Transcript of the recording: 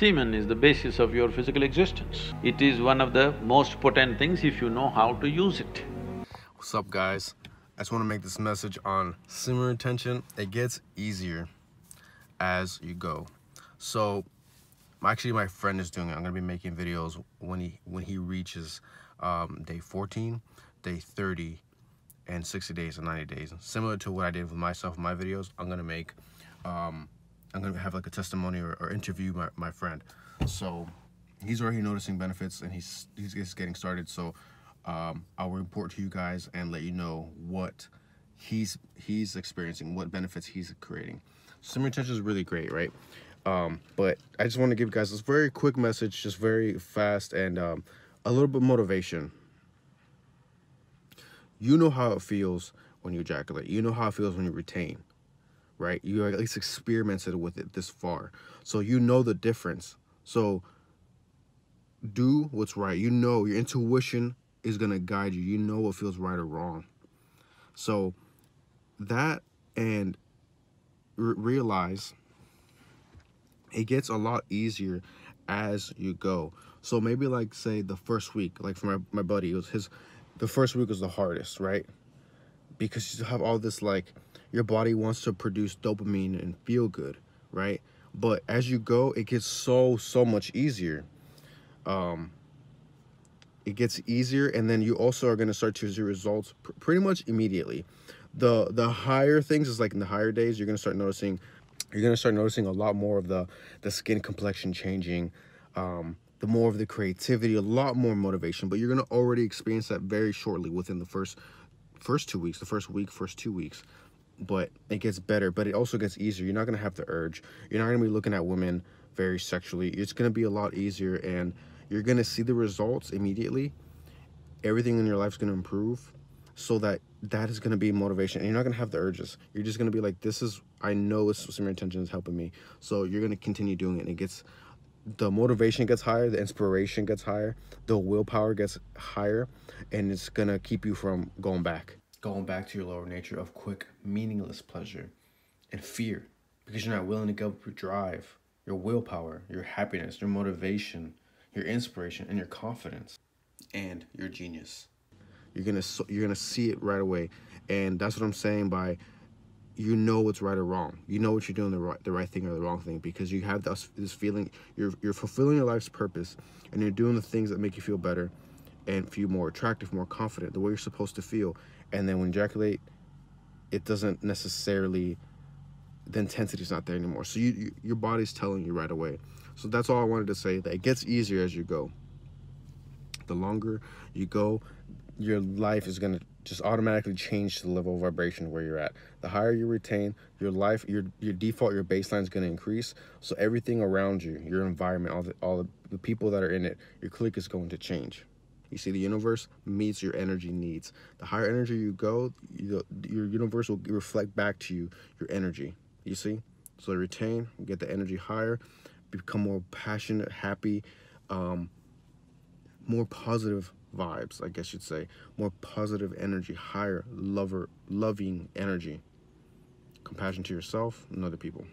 Semen is the basis of your physical existence. It is one of the most potent things if you know how to use it. What's up guys? I just want to make this message on semen retention. It gets easier as you go. So actually my friend is doing it. I'm gonna be making videos when he when he reaches um, day 14, day 30, and 60 days and 90 days. Similar to what I did with myself in my videos, I'm gonna make um, I'm gonna have like a testimony or, or interview my, my friend. So he's already noticing benefits and he's he's getting started. So um, I'll report to you guys and let you know what he's he's experiencing, what benefits he's creating. Semen retention is really great, right? Um, but I just want to give you guys this very quick message, just very fast and um, a little bit motivation. You know how it feels when you ejaculate. You know how it feels when you retain right? You at least experimented with it this far. So you know the difference. So do what's right. You know your intuition is going to guide you. You know what feels right or wrong. So that and realize it gets a lot easier as you go. So maybe like say the first week, like for my, my buddy, it was his, the first week was the hardest, right? Because you have all this like, your body wants to produce dopamine and feel good, right? But as you go, it gets so, so much easier. Um, it gets easier, and then you also are going to start to see results pr pretty much immediately. The the higher things is like in the higher days, you're going to start noticing, you're going to start noticing a lot more of the, the skin complexion changing, um, the more of the creativity, a lot more motivation, but you're going to already experience that very shortly within the first first two weeks, the first week, first two weeks but it gets better but it also gets easier. You're not going to have the urge. You're not going to be looking at women very sexually. It's going to be a lot easier and you're going to see the results immediately. Everything in your life is going to improve so that that is going to be motivation and you're not going to have the urges. You're just going to be like this is i know this semen retention is helping me. So you're going to continue doing it. And it gets the motivation gets higher the inspiration gets higher the willpower gets higher and it's going to keep you from going back going back to your lower nature of quick, meaningless pleasure and fear because you're not willing to give up your drive, your willpower, your happiness, your motivation, your inspiration, and your confidence, and your genius. You're gonna you're gonna see it right away, and that's what I'm saying by you know what's right or wrong. You know what you're doing the right the right thing or the wrong thing because you have this this feeling you're you're fulfilling your life's purpose and you're doing the things that make you feel better and feel more attractive, more confident, the way you're supposed to feel. And then when you ejaculate it doesn't necessarily the intensity is not there anymore. So you, you, your body's telling you right away. So that's all i wanted to say that it gets easier as you go. The longer you go your life is to just automatically change to the level of vibration where you're at. The higher you retain your life your your default your baseline is going to increase. So everything around you your environment all the all the, the people that are in it your clique is going to change you see, the universe meets your energy needs. The higher energy you go, you, your universe will reflect back to you your energy. You see? So retain, get the energy higher, become more passionate, happy, um, more positive vibes, I guess you'd say. More positive energy, higher, lover, loving energy. Compassion to yourself and other people.